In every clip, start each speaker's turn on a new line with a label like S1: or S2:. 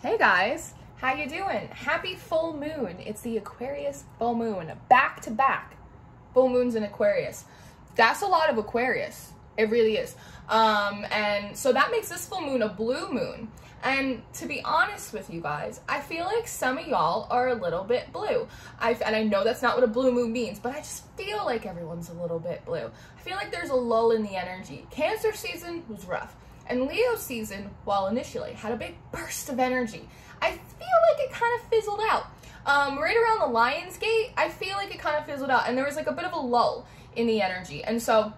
S1: Hey guys, how you doing? Happy full moon. It's the Aquarius full moon, back to back. Full moons in Aquarius. That's a lot of Aquarius. It really is. Um, and so that makes this full moon a blue moon. And to be honest with you guys, I feel like some of y'all are a little bit blue. I, and I know that's not what a blue moon means, but I just feel like everyone's a little bit blue. I feel like there's a lull in the energy. Cancer season was rough. And Leo season, while initially had a big burst of energy, I feel like it kind of fizzled out. Um, right around the Lion's Gate, I feel like it kind of fizzled out, and there was like a bit of a lull in the energy. And so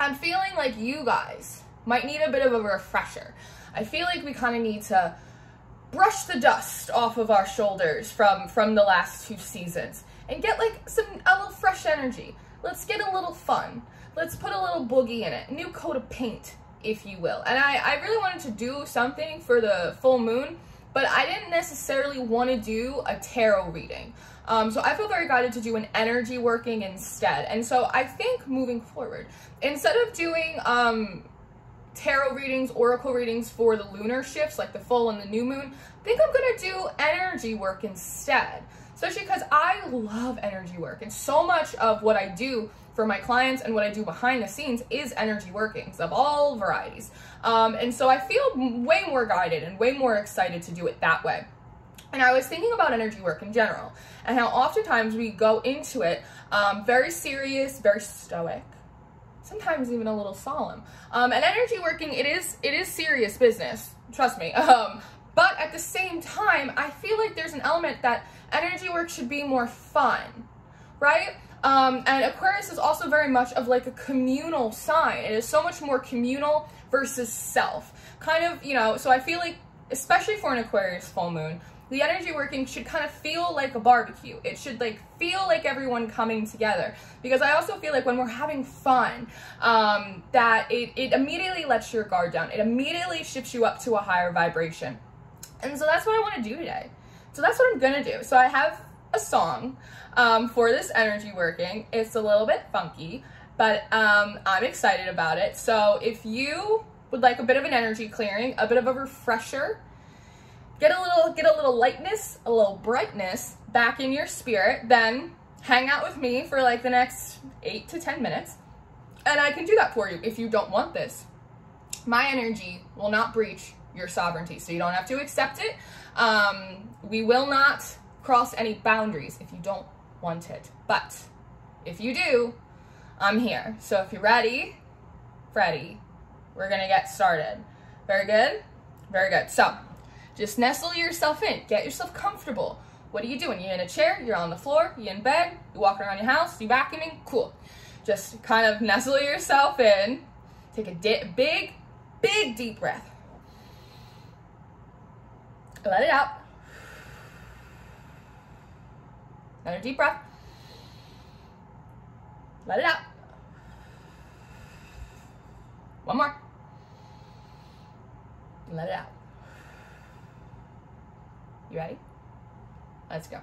S1: I'm feeling like you guys might need a bit of a refresher. I feel like we kind of need to brush the dust off of our shoulders from from the last two seasons and get like some a little fresh energy. Let's get a little fun. Let's put a little boogie in it. New coat of paint if you will. And I, I really wanted to do something for the full moon, but I didn't necessarily want to do a tarot reading. Um, so I feel very guided to do an energy working instead. And so I think moving forward, instead of doing um, tarot readings, oracle readings for the lunar shifts, like the full and the new moon, I think I'm going to do energy work instead. Especially because I love energy work and so much of what I do for my clients and what I do behind the scenes is energy workings of all varieties. Um, and so I feel way more guided and way more excited to do it that way. And I was thinking about energy work in general and how oftentimes we go into it um, very serious, very stoic, sometimes even a little solemn. Um, and energy working, it is it is serious business, trust me. Um, but at the same time, I feel like there's an element that energy work should be more fun, right? Um, and Aquarius is also very much of like a communal sign. It is so much more communal versus self. Kind of, you know, so I feel like, especially for an Aquarius full moon, the energy working should kind of feel like a barbecue. It should like feel like everyone coming together. Because I also feel like when we're having fun, um, that it, it immediately lets your guard down. It immediately shifts you up to a higher vibration. And so that's what I want to do today. So that's what I'm going to do. So I have a song um, for this energy working. It's a little bit funky, but um, I'm excited about it. So if you would like a bit of an energy clearing, a bit of a refresher, get a little get a little lightness, a little brightness back in your spirit, then hang out with me for like the next eight to 10 minutes. And I can do that for you if you don't want this. My energy will not breach your sovereignty, so you don't have to accept it. Um, we will not cross any boundaries if you don't want it. But if you do, I'm here. So if you're ready, Freddie, we're gonna get started. Very good? Very good. So just nestle yourself in, get yourself comfortable. What are you doing? You're in a chair, you're on the floor, you're in bed, you're walking around your house, you're vacuuming, cool. Just kind of nestle yourself in, take a big, big deep breath. Let it out. Another deep breath. Let it out. One more. Let it out. You ready? Let's go.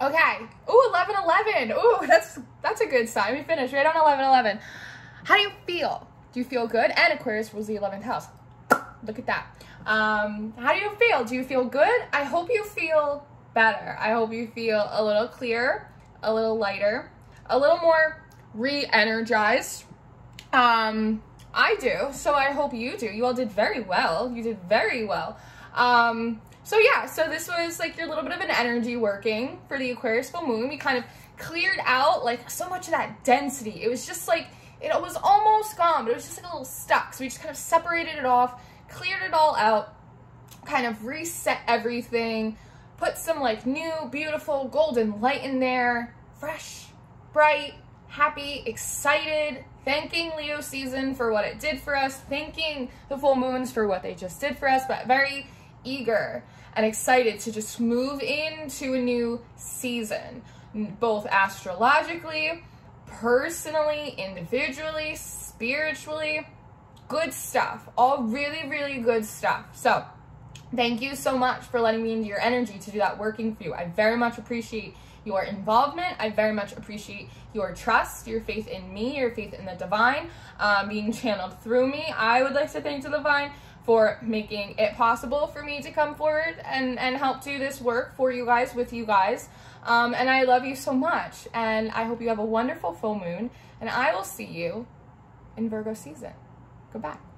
S1: Okay. Ooh, 11 11. Ooh, that's that's a good sign. We finished right on 11 11. How do you feel? Do you feel good? And Aquarius was the 11th house. Look at that. Um, how do you feel? Do you feel good? I hope you feel better. I hope you feel a little clearer, a little lighter, a little more re-energized. Um, I do, so I hope you do. You all did very well. You did very well. Um, so yeah, so this was like your little bit of an energy working for the Aquarius full moon. We kind of cleared out like so much of that density. It was just like, it was almost gone, but it was just like a little stuck. So we just kind of separated it off, cleared it all out, kind of reset everything, put some like new, beautiful golden light in there, fresh, bright, happy, excited, thanking Leo season for what it did for us, thanking the full moons for what they just did for us, but very eager and excited to just move into a new season, both astrologically, personally, individually, spiritually. Good stuff. All really, really good stuff. So, thank you so much for letting me into your energy to do that working for you. I very much appreciate your involvement. I very much appreciate your trust, your faith in me, your faith in the divine um, being channeled through me. I would like to thank the divine for making it possible for me to come forward and, and help do this work for you guys, with you guys. Um, and I love you so much. And I hope you have a wonderful full moon. And I will see you in Virgo season. Goodbye.